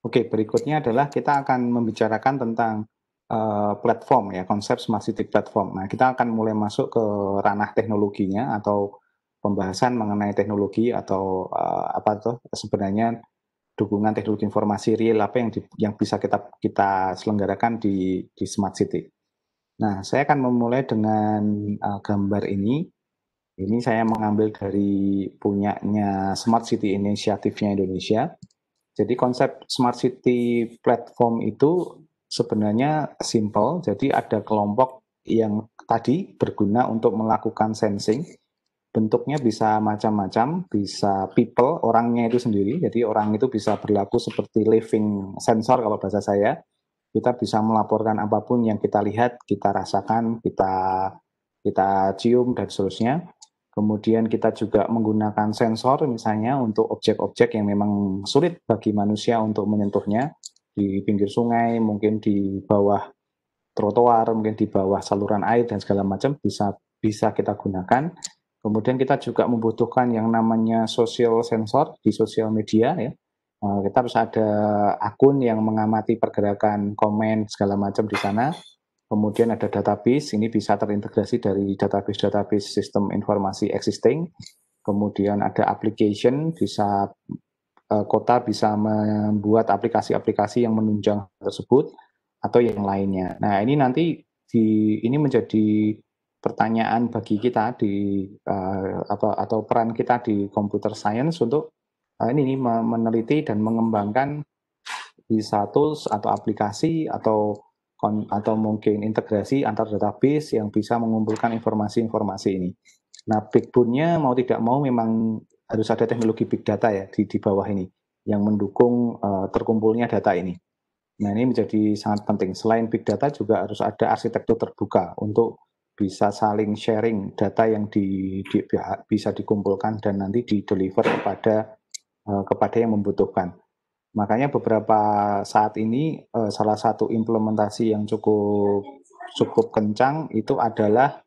Oke, berikutnya adalah kita akan membicarakan tentang uh, platform ya, konsep smart city platform. Nah, kita akan mulai masuk ke ranah teknologinya atau pembahasan mengenai teknologi atau uh, apa tuh sebenarnya dukungan teknologi informasi real apa yang di, yang bisa kita kita selenggarakan di di smart city. Nah, saya akan memulai dengan uh, gambar ini. Ini saya mengambil dari punyanya Smart City Inisiatifnya Indonesia. Jadi konsep smart city platform itu sebenarnya simple. Jadi ada kelompok yang tadi berguna untuk melakukan sensing. Bentuknya bisa macam-macam, bisa people, orangnya itu sendiri. Jadi orang itu bisa berlaku seperti living sensor kalau bahasa saya. Kita bisa melaporkan apa pun yang kita lihat, kita rasakan, kita kita cium dan seterusnya. Kemudian kita juga menggunakan sensor misalnya untuk objek-objek yang memang sulit bagi manusia untuk menyentuhnya di pinggir sungai, mungkin di bawah trotoar, mungkin di bawah saluran air dan segala macam bisa bisa kita gunakan. Kemudian kita juga membutuhkan yang namanya social sensor di sosial media ya. Eh, kita harus ada akun yang mengamati pergerakan komen segala macam di sana Kemudian ada database, ini bisa terintegrasi dari database-database sistem informasi existing. Kemudian ada application, bisa uh, kota bisa membuat aplikasi-aplikasi yang menunjang tersebut atau yang lainnya. Nah, ini nanti di ini menjadi pertanyaan bagi kita di uh, atau atau peran kita di computer science untuk uh, ini meneliti dan mengembangkan bisa tools atau aplikasi atau atau mungkin integrasi antar database yang bisa mengumpulkan informasi-informasi ini. Nah, backbone-nya mau tidak mau memang harus ada teknologi big data ya di, di bawah ini yang mendukung uh, terkumpulnya data ini. Nah, ini menjadi sangat penting. Selain big data juga harus ada arsitektur terbuka untuk bisa saling sharing data yang di, di, bisa dikumpulkan dan nanti di deliver kepada uh, kepada yang membutuhkan. Makanya beberapa saat ini uh, salah satu implementasi yang cukup cukup kencang itu adalah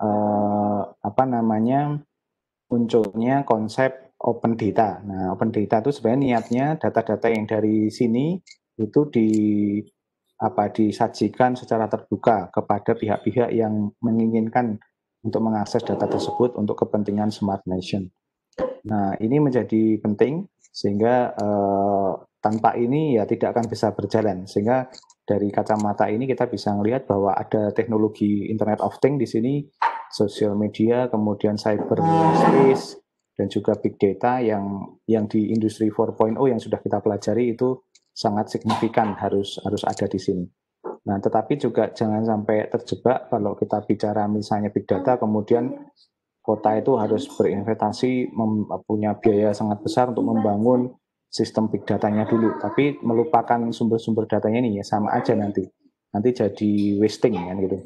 uh, apa namanya munculnya konsep open data. Nah, open data itu sebenarnya niatnya data-data yang dari sini itu di apa disajikan secara terbuka kepada pihak-pihak yang menginginkan untuk mengakses data tersebut untuk kepentingan smart nation. Nah, ini menjadi penting sehingga uh, tanpa ini ya tidak akan bisa berjalan. Sehingga dari kacamata ini kita bisa melihat bahwa ada teknologi Internet of Things di sini, sosial media, kemudian cyber space, dan juga big data yang yang di industri 4.0 yang sudah kita pelajari itu sangat signifikan harus harus ada di sini. Nah, tetapi juga jangan sampai terjebak kalau kita bicara misalnya big data, kemudian kota itu harus berinvestasi, punya biaya sangat besar untuk membangun sistem big datanya dulu, tapi melupakan sumber-sumber datanya ini ya sama aja nanti. Nanti jadi wasting kan gitu.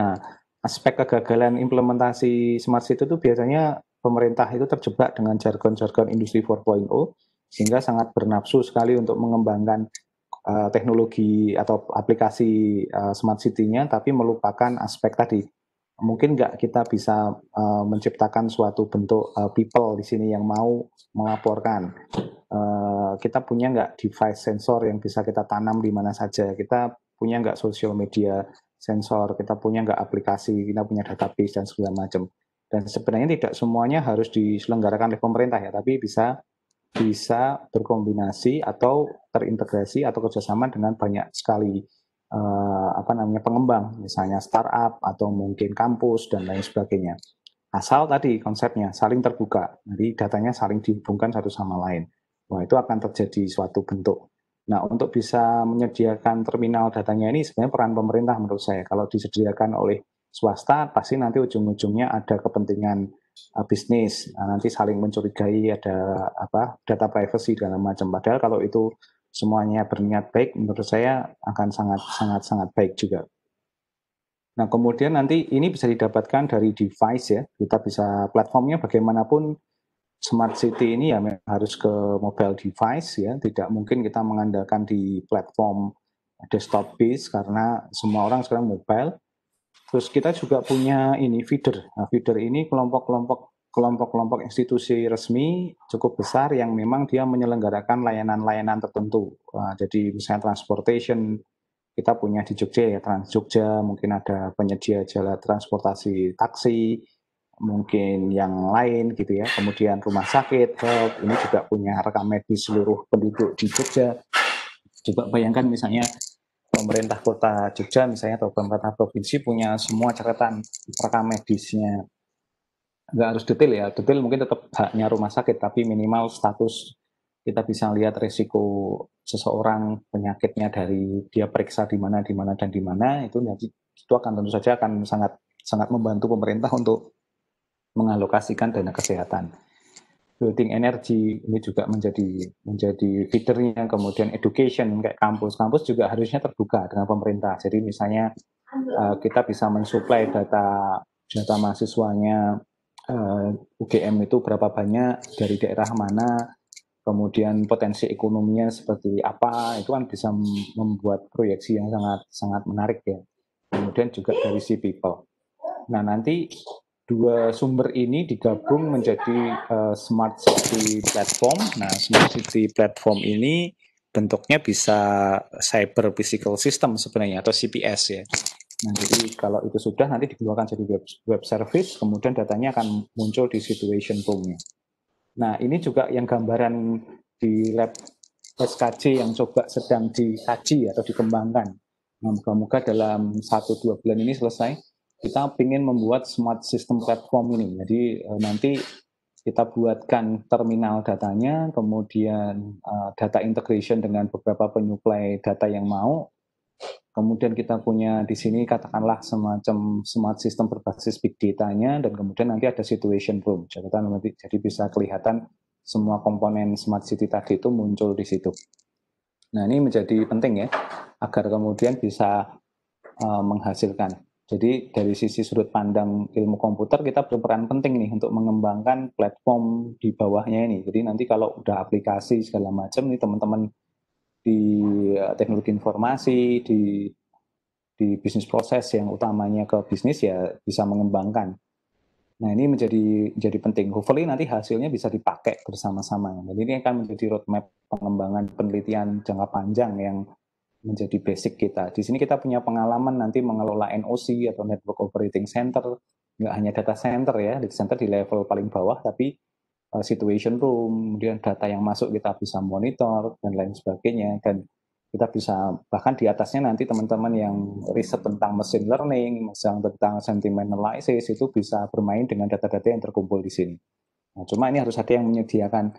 Nah, aspek kegagalan implementasi smart city itu biasanya pemerintah itu terjebak dengan jargon-jargon industri 4.0 sehingga sangat bernafsu sekali untuk mengembangkan uh, teknologi atau aplikasi uh, smart city-nya tapi melupakan aspek tadi mungkin nggak kita bisa uh, menciptakan suatu bentuk uh, people di sini yang mau melaporkan. Uh, kita punya nggak device sensor yang bisa kita tanam di mana saja. Kita punya nggak social media sensor. Kita punya nggak aplikasi. Kita punya database dan segala macam. Dan sebenarnya tidak semuanya harus diselenggarakan oleh pemerintah ya, tapi bisa bisa berkombinasi atau terintegrasi atau kerjasama dengan banyak sekali uh, apa namanya pengembang, misalnya startup atau mungkin kampus dan lain sebagainya. Asal tadi konsepnya saling terbuka, jadi datanya saling dihubungkan satu sama lain. Wah itu akan terjadi suatu bentuk. Nah untuk bisa menyediakan terminal datanya ini sebenarnya peran pemerintah menurut saya. Kalau disediakan oleh swasta pasti nanti ujung-ujungnya ada kepentingan uh, bisnis, nah, nanti saling mencurigai ada apa data privacy dan macam. Padahal kalau itu semuanya berniat baik, menurut saya akan sangat sangat sangat baik juga. Nah, kemudian nanti ini bisa didapatkan dari device ya. Kita bisa platformnya bagaimanapun smart city ini ya harus ke mobile device ya. Tidak mungkin kita mengandalkan di platform desktop base karena semua orang sekarang mobile. Terus kita juga punya ini feeder. Nah, feeder ini kelompok-kelompok kelompok-kelompok institusi resmi cukup besar yang memang dia menyelenggarakan layanan-layanan tertentu. Uh, jadi misalnya transportation kita punya di Jogja ya Trans Jogja, mungkin ada penyedia jasa transportasi taksi, mungkin yang lain gitu ya. Kemudian rumah sakit, health, ini juga punya rekam medis seluruh penduduk di Jogja. Coba bayangkan misalnya pemerintah kota Jogja misalnya atau pemerintah provinsi punya semua catatan rekam medisnya nggak harus detail ya. Detail mungkin tetap haknya rumah sakit tapi minimal status kita bisa lihat resiko seseorang penyakitnya dari dia periksa di mana di mana dan di mana itu nanti itu akan tentu saja akan sangat sangat membantu pemerintah untuk mengalokasikan dana kesehatan. Building energy ini juga menjadi menjadi feedernya kemudian education kayak kampus. Kampus juga harusnya terbuka dengan pemerintah. Jadi misalnya uh, kita bisa mensuplai data data mahasiswanya uh, eh, UGM itu berapa banyak dari daerah mana, kemudian potensi ekonominya seperti apa, itu kan bisa membuat proyeksi yang sangat sangat menarik ya. Kemudian juga dari si people. Nah nanti dua sumber ini digabung menjadi uh, smart city platform. Nah smart city platform ini bentuknya bisa cyber physical system sebenarnya atau CPS ya. Nah, jadi kalau itu sudah nanti dikeluarkan jadi web, web service, kemudian datanya akan muncul di situation room-nya. Nah, ini juga yang gambaran di lab SKJ yang coba sedang dikaji atau dikembangkan. Nah, moga-moga dalam satu dua bulan ini selesai. Kita ingin membuat smart system platform ini. Jadi eh, nanti kita buatkan terminal datanya, kemudian uh, data integration dengan beberapa penyuplai data yang mau, Kemudian kita punya di sini katakanlah semacam smart system berbasis big data-nya dan kemudian nanti ada situation room. Jadi, nanti jadi bisa kelihatan semua komponen smart city tadi itu muncul di situ. Nah, ini menjadi penting ya agar kemudian bisa uh, menghasilkan. Jadi dari sisi sudut pandang ilmu komputer kita berperan penting nih untuk mengembangkan platform di bawahnya ini. Jadi nanti kalau udah aplikasi segala macam nih teman-teman di eh, teknologi informasi, di di bisnis proses yang utamanya ke bisnis ya bisa mengembangkan. Nah ini menjadi menjadi penting. Hopefully nanti hasilnya bisa dipakai bersama-sama. Jadi ini akan menjadi roadmap pengembangan penelitian jangka panjang yang menjadi basic kita. Di sini kita punya pengalaman nanti mengelola NOC atau Network Operating Center, nggak hanya data center ya, data center di level paling bawah, tapi situation room, kemudian data yang masuk kita bisa monitor dan lain sebagainya dan kita bisa bahkan di atasnya nanti teman-teman yang riset tentang machine learning, misalnya tentang sentiment analysis itu bisa bermain dengan data-data yang terkumpul di sini. Nah, cuma ini harus ada yang menyediakan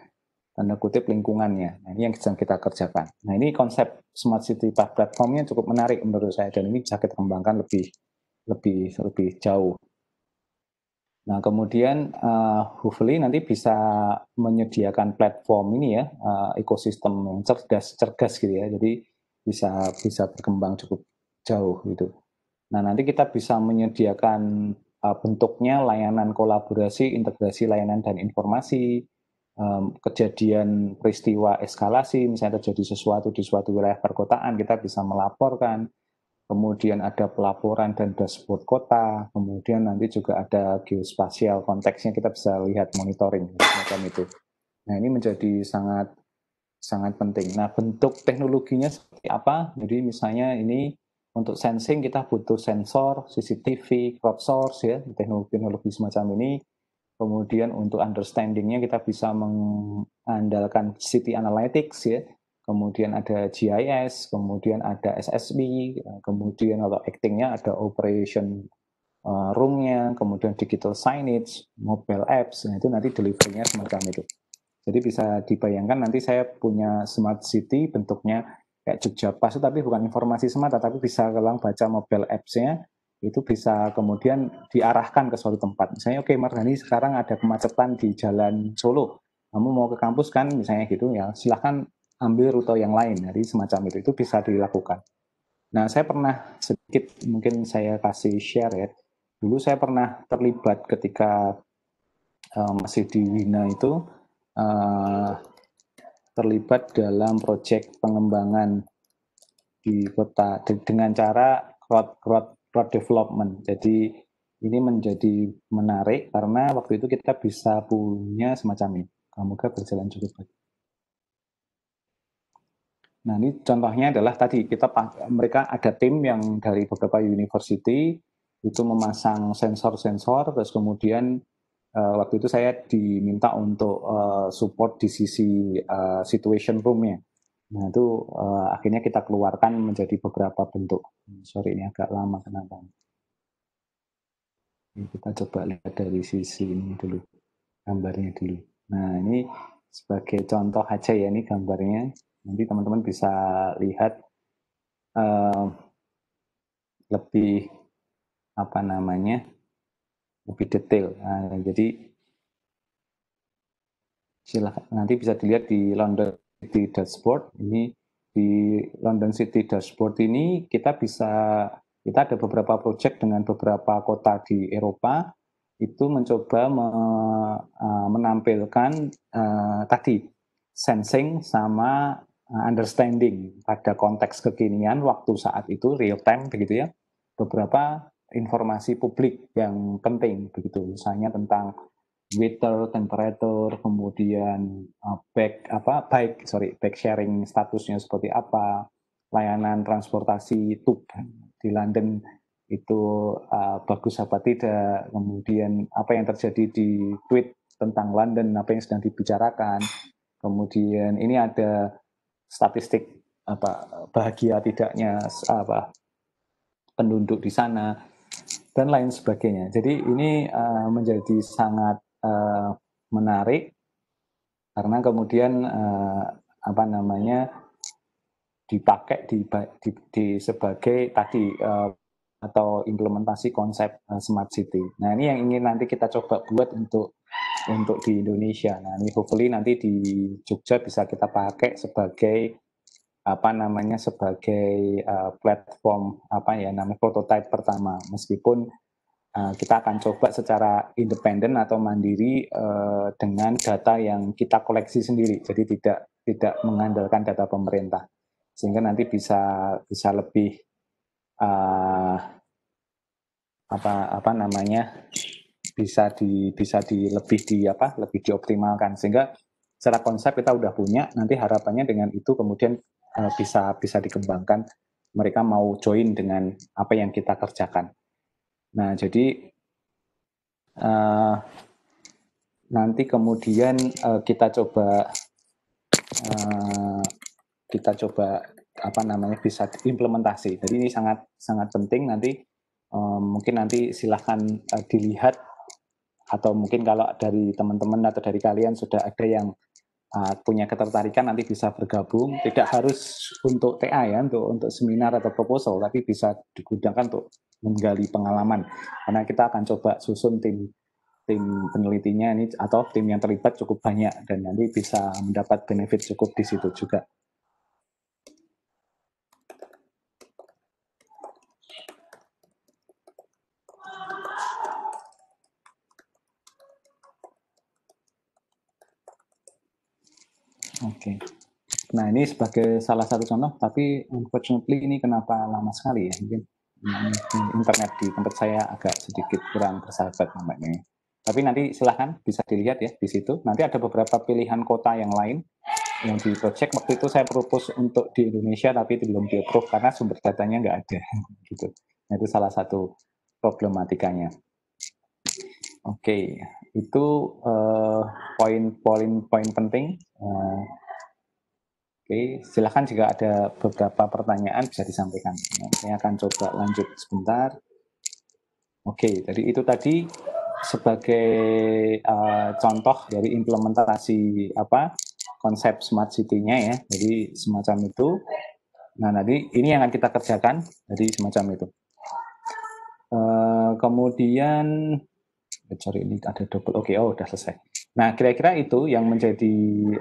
tanda kutip lingkungannya. Nah, ini yang sedang kita kerjakan. Nah, ini konsep smart city platformnya cukup menarik menurut saya dan ini bisa kita kembangkan lebih lebih lebih jauh. Nah, kemudian uh, hopefully nanti bisa menyediakan platform ini ya, uh, ekosistem yang cerdas, cerdas gitu ya. Jadi bisa bisa berkembang cukup jauh gitu. Nah, nanti kita bisa menyediakan uh, bentuknya layanan kolaborasi, integrasi layanan dan informasi, um, kejadian peristiwa eskalasi, misalnya terjadi sesuatu di suatu wilayah perkotaan, kita bisa melaporkan, kemudian ada pelaporan dan dashboard kota, kemudian nanti juga ada geospasial konteksnya kita bisa lihat monitoring semacam itu. Nah ini menjadi sangat sangat penting. Nah bentuk teknologinya seperti apa? Jadi misalnya ini untuk sensing kita butuh sensor, CCTV, crowdsource ya, teknologi-teknologi semacam ini. Kemudian untuk understandingnya kita bisa mengandalkan city analytics ya, kemudian ada GIS, kemudian ada SSB, kemudian kalau actingnya ada operation uh, roomnya, kemudian digital signage, mobile apps, nah itu nanti deliverynya semacam itu. Jadi bisa dibayangkan nanti saya punya smart city bentuknya kayak Jogja Pas, tapi bukan informasi semata, tapi bisa kelang baca mobile apps-nya, itu bisa kemudian diarahkan ke suatu tempat. Misalnya, oke okay, Mardhani sekarang ada kemacetan di Jalan Solo, kamu mau ke kampus kan, misalnya gitu ya, silahkan ambil rute yang lain. Jadi semacam itu itu bisa dilakukan. Nah, saya pernah sedikit mungkin saya kasih share ya. Dulu saya pernah terlibat ketika uh, masih di Wina itu uh, terlibat dalam proyek pengembangan di kota dengan cara crowd crowd crowd development. Jadi ini menjadi menarik karena waktu itu kita bisa punya semacam ini. Semoga berjalan cukup baik. Nah ini contohnya adalah tadi kita mereka ada tim yang dari beberapa university itu memasang sensor-sensor terus kemudian uh, waktu itu saya diminta untuk uh, support di sisi uh, situation roomnya. Nah itu uh, akhirnya kita keluarkan menjadi beberapa bentuk. Sorry ini agak lama kenapa? kita coba lihat dari sisi ini dulu, gambarnya dulu. Nah, ini sebagai contoh aja ya, ini gambarnya. Nanti teman-teman bisa lihat uh, lebih apa namanya lebih detail. Nah, jadi silahkan nanti bisa dilihat di London City Dashboard. Ini di London City Dashboard ini kita bisa kita ada beberapa proyek dengan beberapa kota di Eropa itu mencoba me, uh, menampilkan uh, tadi sensing sama understanding pada konteks kekinian waktu saat itu real time begitu ya. Beberapa informasi publik yang penting begitu misalnya tentang weather, temperature, kemudian uh, back apa baik sorry back sharing statusnya seperti apa, layanan transportasi tube di London itu uh, bagus apa tidak, kemudian apa yang terjadi di tweet tentang London, apa yang sedang dibicarakan, kemudian ini ada statistik apa bahagia tidaknya apa penduduk di sana dan lain sebagainya. Jadi ini uh, menjadi sangat uh, menarik karena kemudian uh, apa namanya dipakai di, di, di sebagai tadi uh, atau implementasi konsep uh, smart city. Nah ini yang ingin nanti kita coba buat untuk untuk di Indonesia. Nah ini hopefully nanti di Jogja bisa kita pakai sebagai apa namanya sebagai uh, platform apa ya namanya prototype pertama. Meskipun uh, kita akan coba secara independen atau mandiri uh, dengan data yang kita koleksi sendiri. Jadi tidak tidak mengandalkan data pemerintah. Sehingga nanti bisa bisa lebih uh, apa apa namanya bisa di bisa di lebih di apa lebih dioptimalkan. Sehingga secara konsep kita udah punya nanti harapannya dengan itu kemudian uh, bisa bisa dikembangkan. Mereka mau join dengan apa yang kita kerjakan. Nah jadi uh, nanti kemudian uh, kita coba uh, kita coba apa namanya bisa implementasi. Jadi ini sangat sangat penting. Nanti um, mungkin nanti silahkan uh, dilihat atau mungkin kalau dari teman-teman atau dari kalian sudah ada yang uh, punya ketertarikan nanti bisa bergabung. Tidak harus untuk TA ya, untuk untuk seminar atau proposal, tapi bisa digunakan untuk menggali pengalaman. Karena kita akan coba susun tim tim penelitinya ini atau tim yang terlibat cukup banyak dan nanti bisa mendapat benefit cukup di situ juga. Oke. Okay. Nah ini sebagai salah satu contoh, tapi unfortunately ini kenapa lama sekali ya? Mungkin internet di tempat saya agak sedikit kurang bersahabat namanya. Tapi nanti silahkan bisa dilihat ya di situ. Nanti ada beberapa pilihan kota yang lain yang di project waktu itu saya propose untuk di Indonesia tapi itu belum di approve karena sumber datanya nggak ada gitu. Nah, itu salah satu problematikanya. Oke, okay. itu poin-poin uh, poin penting. Uh, Oke, okay. silakan jika ada beberapa pertanyaan bisa disampaikan. Saya akan coba lanjut sebentar. Oke, jadi itu tadi sebagai uh, contoh dari implementasi apa konsep smart city-nya ya. Jadi semacam itu. Nah, nanti ini yang akan kita kerjakan. Jadi semacam itu. Uh, kemudian sorry ini ada double oke okay, oh udah selesai nah kira-kira itu yang menjadi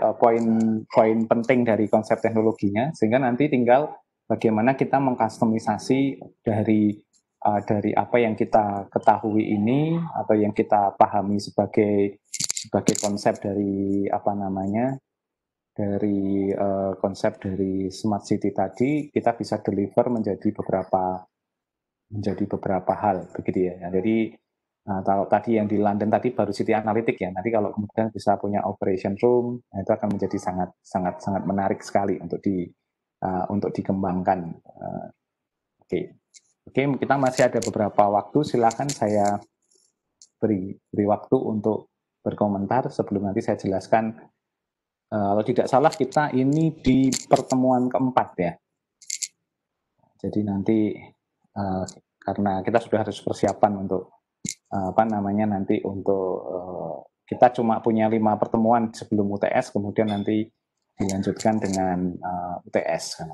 uh, poin poin penting dari konsep teknologinya sehingga nanti tinggal bagaimana kita mengkustomisasi dari uh, dari apa yang kita ketahui ini atau yang kita pahami sebagai sebagai konsep dari apa namanya dari uh, konsep dari smart city tadi kita bisa deliver menjadi beberapa menjadi beberapa hal begitu ya. Jadi Nah, kalau tadi yang di London tadi baru City Analytic ya. Nanti kalau kemudian bisa punya operation room, nah itu akan menjadi sangat sangat sangat menarik sekali untuk di uh, untuk dikembangkan. Uh, Oke, okay. okay, kita masih ada beberapa waktu. Silakan saya beri beri waktu untuk berkomentar sebelum nanti saya jelaskan. Uh, kalau tidak salah kita ini di pertemuan keempat ya. Jadi nanti uh, karena kita sudah harus persiapan untuk apa namanya nanti untuk uh, kita cuma punya lima pertemuan sebelum UTS, kemudian nanti dilanjutkan dengan uh, UTS.